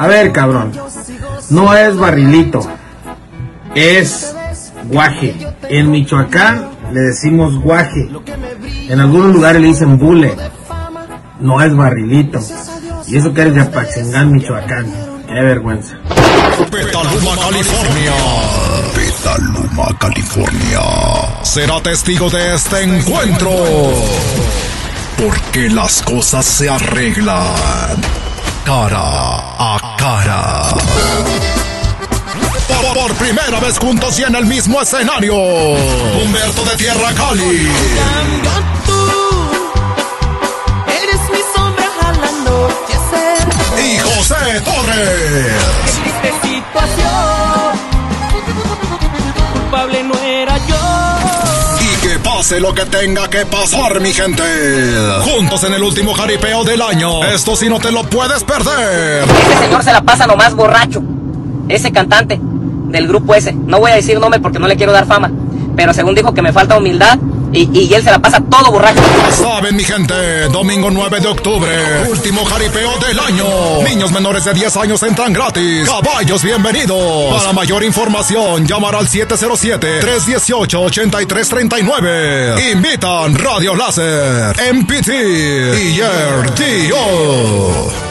A ver, cabrón. No es barrilito. Es guaje. En Michoacán le decimos guaje. En algunos lugares le dicen bule. No es barrilito. Y eso que eres de Apaxingán, Michoacán. Qué vergüenza. Petaluma, California. Petaluma, California. Será testigo de este encuentro. Porque las cosas se arreglan cara a cara. Por, por primera vez juntos y en el mismo escenario. Humberto de Tierra Cali. Eres mi sombra jalando Y José Torres. Pase lo que tenga que pasar, mi gente. Juntos en el último jaripeo del año. Esto sí no te lo puedes perder. Ese señor se la pasa nomás borracho. Ese cantante del grupo ese. No voy a decir nombre porque no le quiero dar fama. Pero según dijo que me falta humildad y, y él se la pasa todo borracho. Saben, mi gente, domingo 9 de octubre, último jaripeo del año. Niños menores de 10 años entran gratis. Caballos, bienvenidos. Para mayor información, llamar al 707-318-8339. Invitan Radio Láser, MPT y RTO.